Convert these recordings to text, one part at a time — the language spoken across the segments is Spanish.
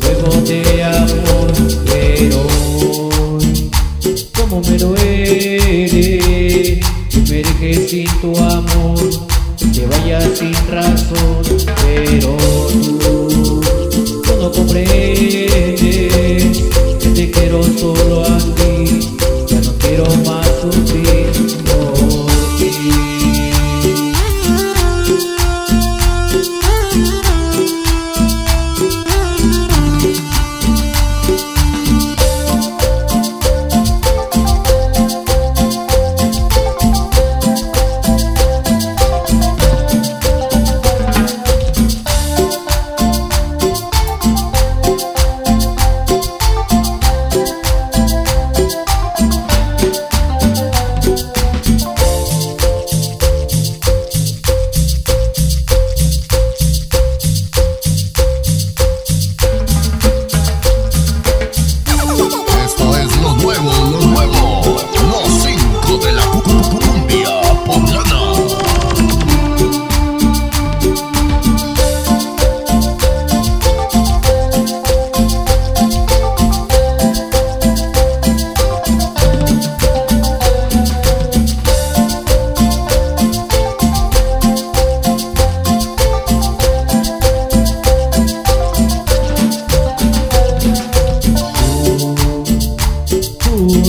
fuego de amor, pero hoy, como me duele, me dejes sin tu amor, que vayas sin razón, pero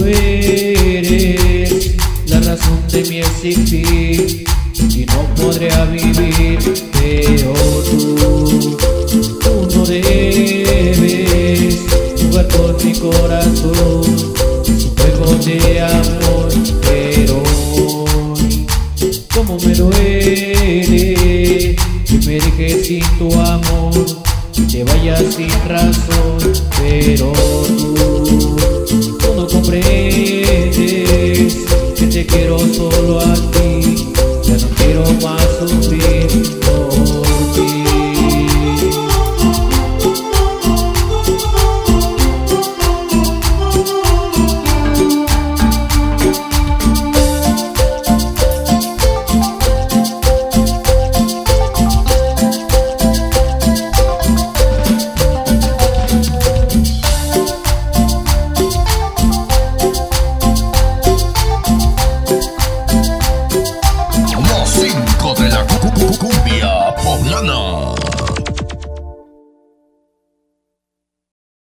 eres la razón de mi existir. Y no podré vivir, pero tú, tú no debes jugar con mi corazón, un juego de amor, pero hoy, como me duele que me dejes sin tu amor, que te sin razón, pero tú comprendes que te quiero solo a ti,